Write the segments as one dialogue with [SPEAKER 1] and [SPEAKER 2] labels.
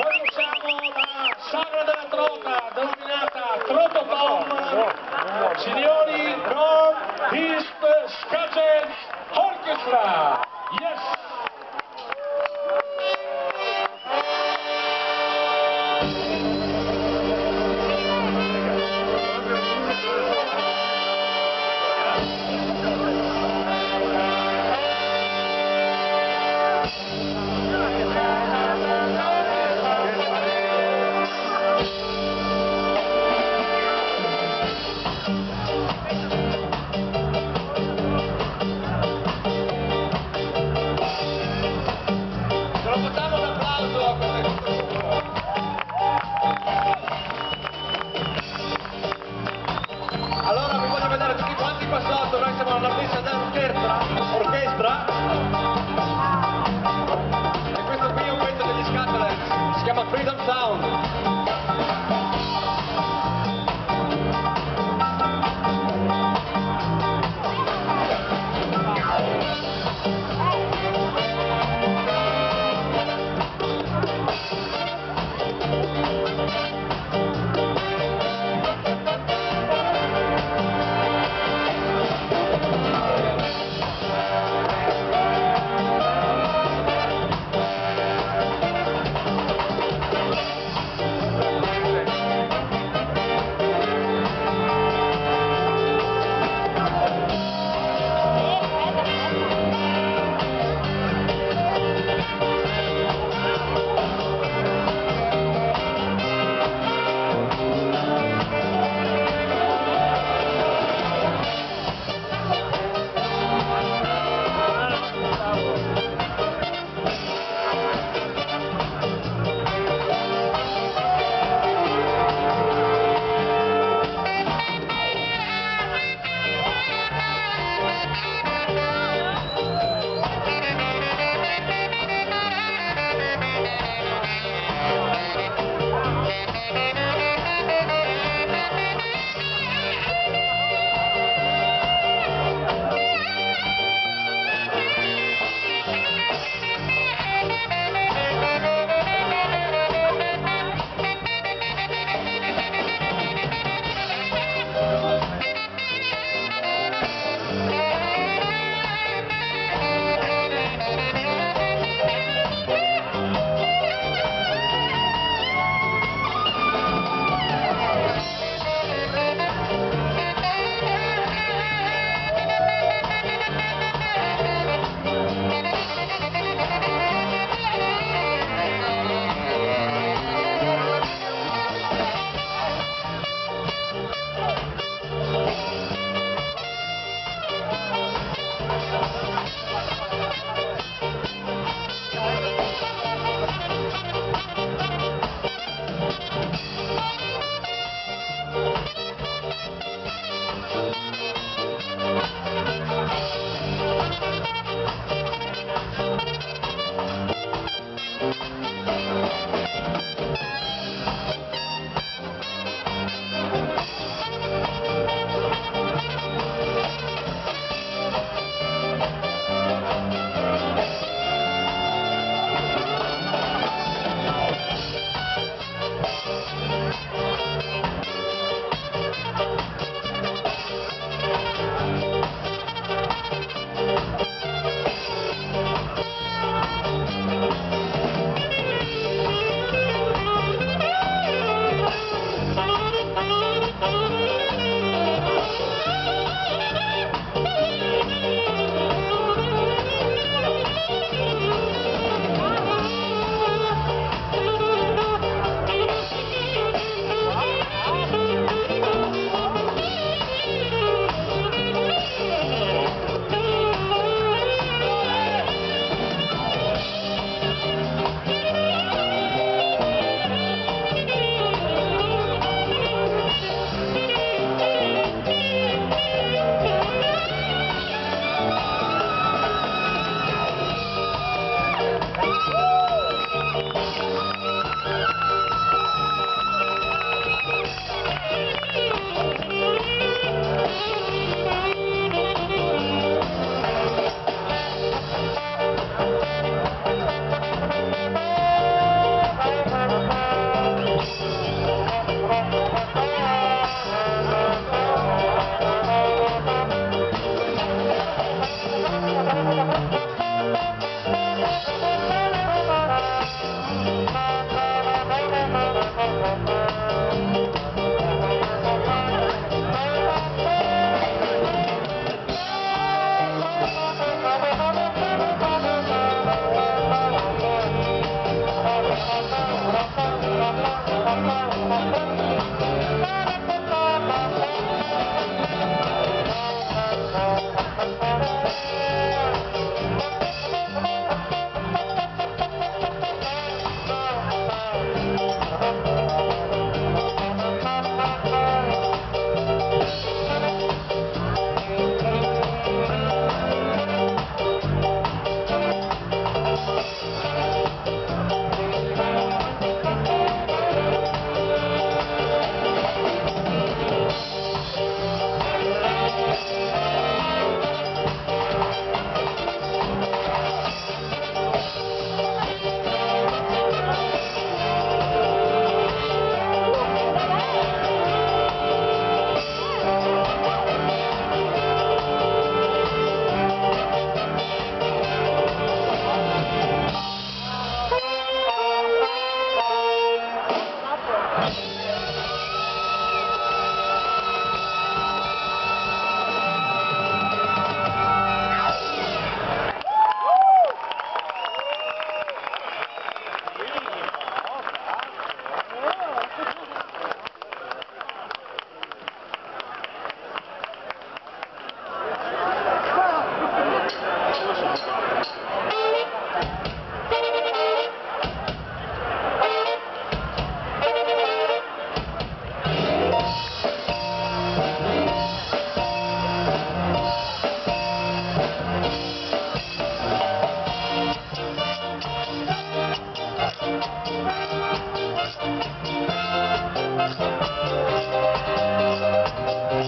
[SPEAKER 1] Noi la sagra della trota, denominata Trototom, signori, Grand East Skagit Orchestra.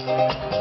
[SPEAKER 2] Thank you.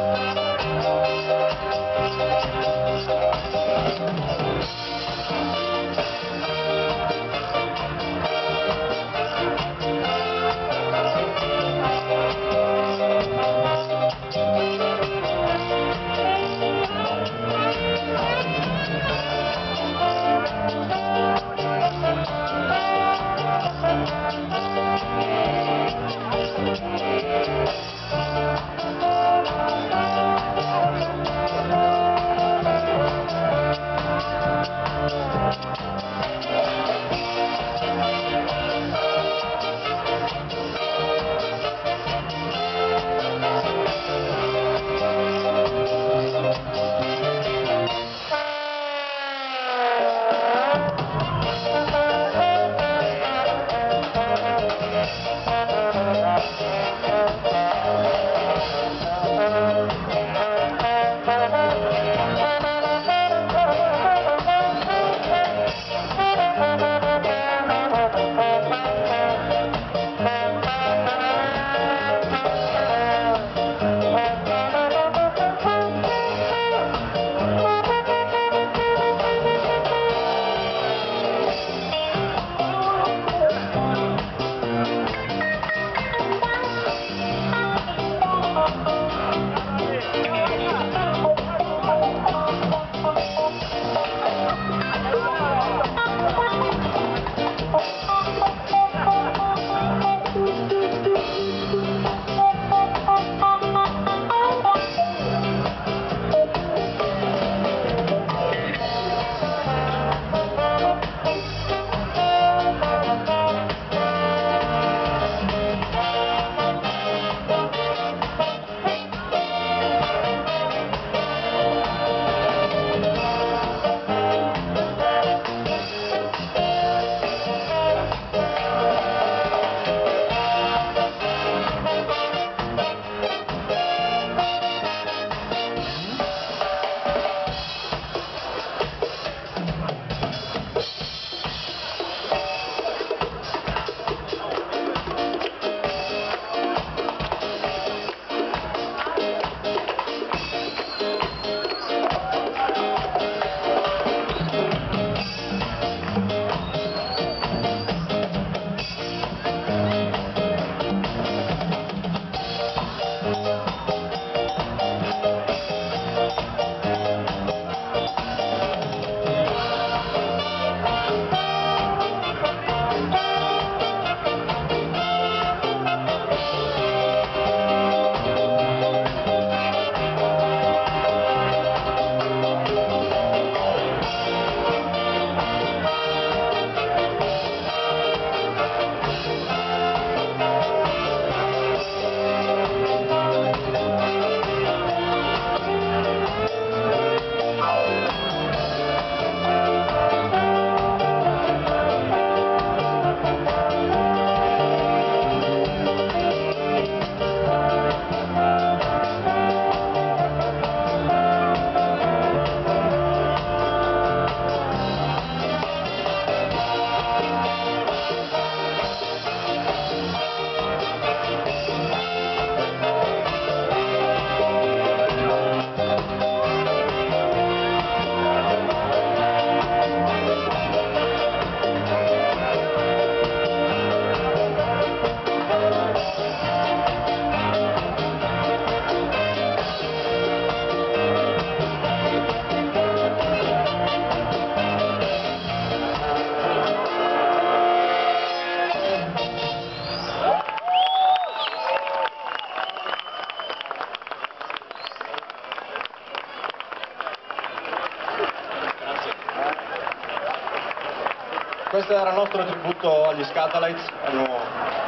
[SPEAKER 2] Nostro tributo agli Scatalites,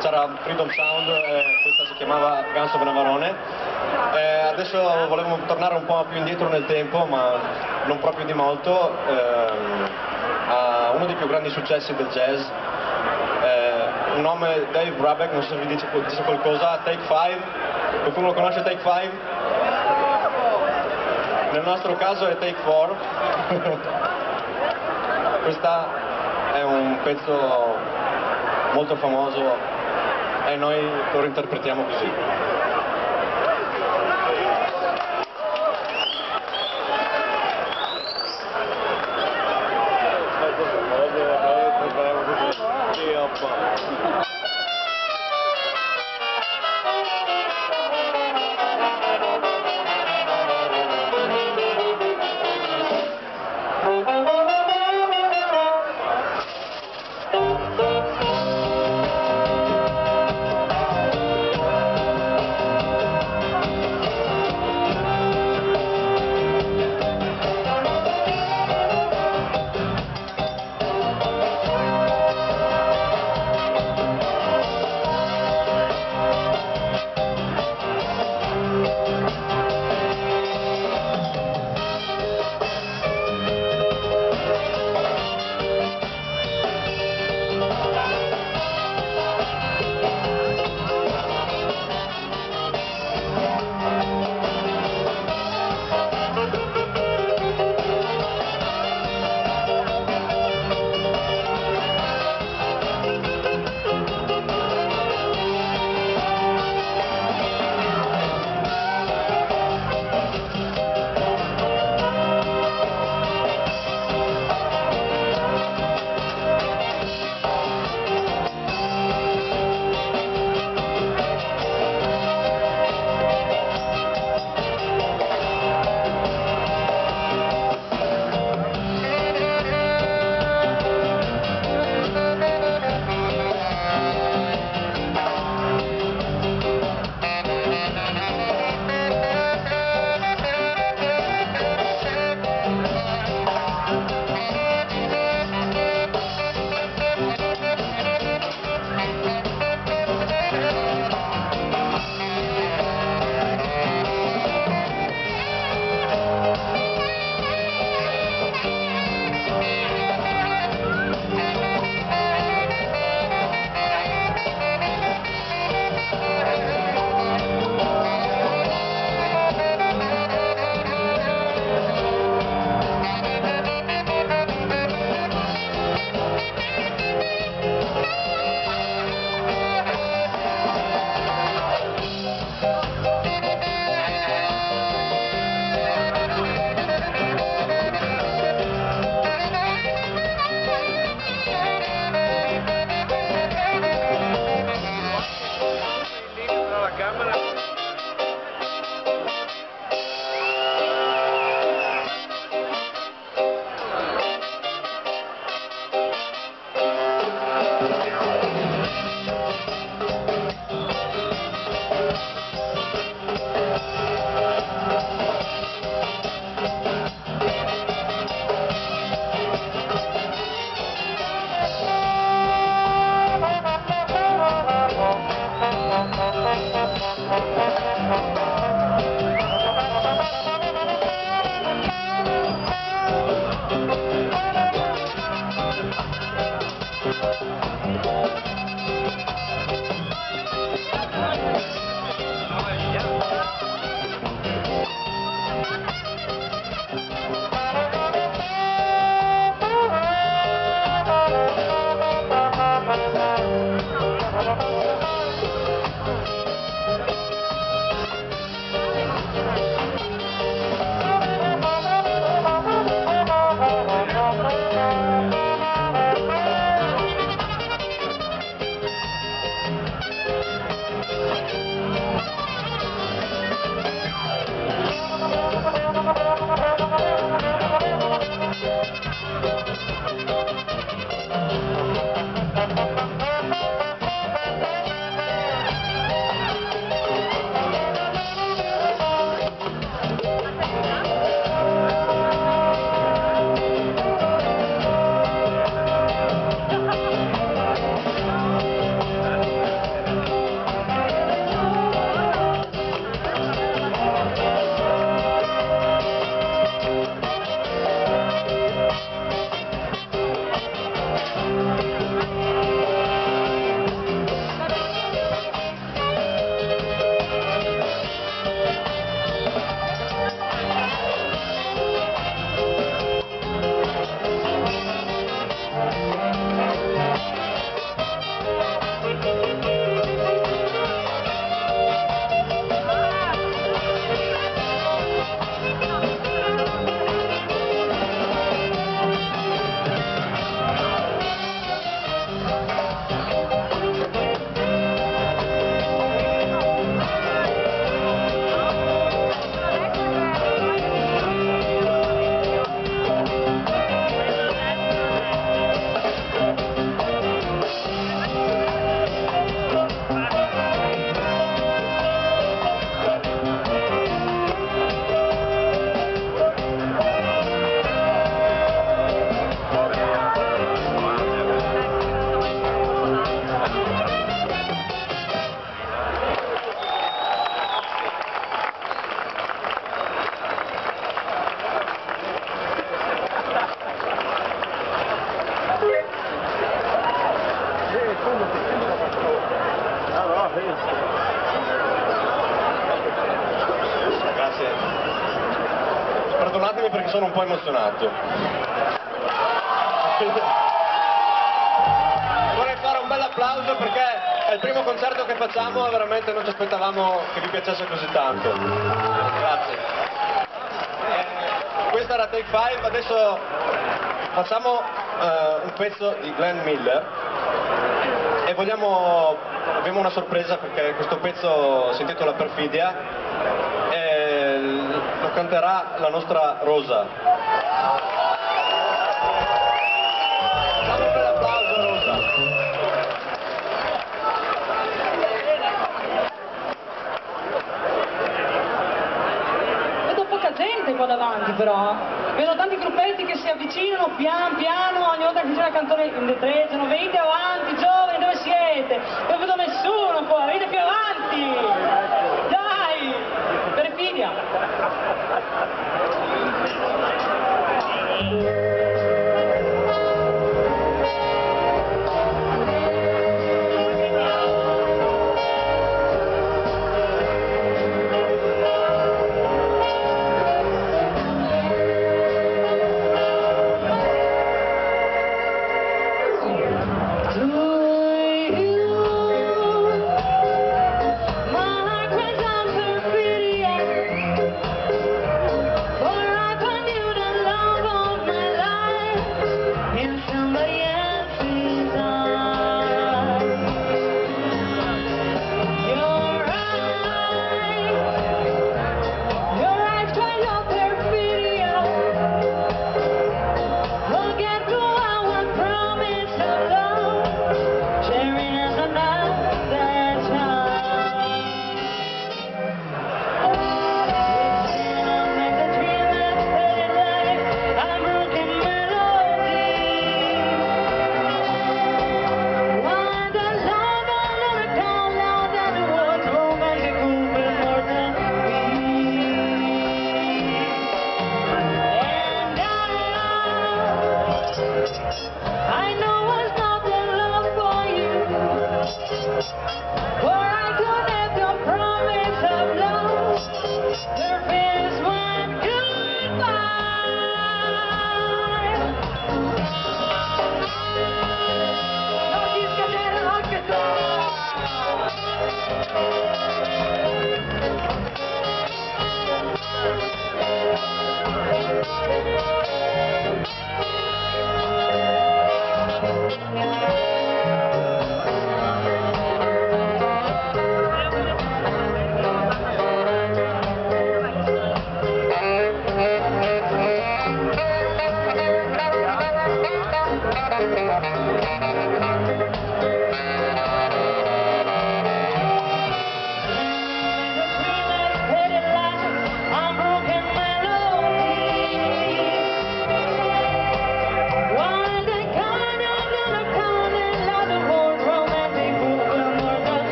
[SPEAKER 2] c'era Freedom Sound, questa si chiamava Ganso Benavarone. Eh, adesso volevo tornare un po' più indietro nel tempo, ma non proprio di molto, ehm, a uno dei più grandi successi del jazz. Un nome Dave Brubeck, non so se vi dice, dice qualcosa, Take 5, qualcuno lo conosce Take 5? Nel nostro caso è Take 4. Questa è un pezzo molto famoso e noi lo interpretiamo così. Yeah, sono un po' emozionato. Vorrei fare un bel applauso perché è il primo concerto che facciamo e veramente non ci aspettavamo che vi piacesse così tanto. Grazie. Questa era Take 5, adesso facciamo eh, un pezzo di Glenn Miller e vogliamo, abbiamo una sorpresa perché questo pezzo si intitola Perfidia canterà la nostra Rosa.
[SPEAKER 3] Vedo poca gente qua davanti però. Vedo tanti gruppetti che si avvicinano pian piano, ogni volta che c'è la canzone indietreggiano, venite avanti, giovani, dove siete? Non vedo nessuno qua, venite più avanti! Dai! Perfidia!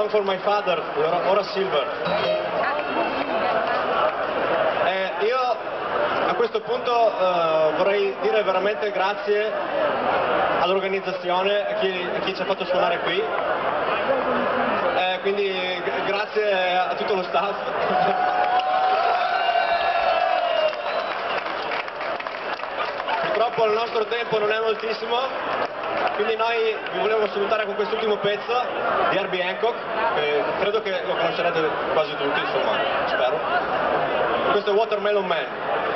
[SPEAKER 2] Song for My Father, ora, Silver. Eh, io a questo punto eh, vorrei dire veramente grazie all'organizzazione, a chi, a chi ci ha fatto suonare qui. Eh, quindi grazie a tutto lo staff. nostro tempo non è moltissimo, quindi noi vi volevo salutare con quest'ultimo pezzo di Herbie Hancock, che credo che lo conoscerete quasi tutti, insomma, spero. Questo è Watermelon Man.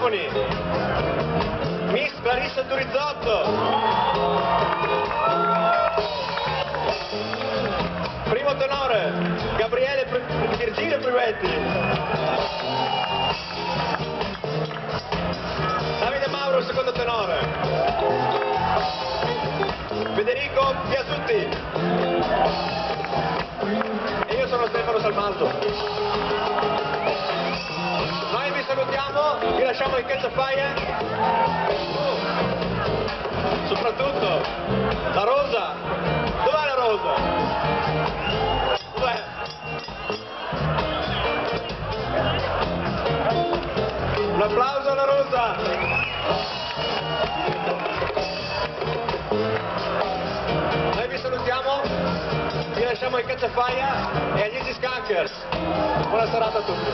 [SPEAKER 2] Ai sassofoni, Miss Clarissa Turizotto, primo tenore, Gabriele Pri- Virgilio Privetti, Davide Mauro, secondo tenore. Federico Piasutti e io sono Stefano Salmalto. Noi vi salutiamo, vi lasciamo in Catch Fire. Soprattutto la Rosa. Dov'è la Rosa? Un applauso alla Rosa! Vi lasciamo ai Cacciafaia e agli Easy Skankers. Buona serata a tutti.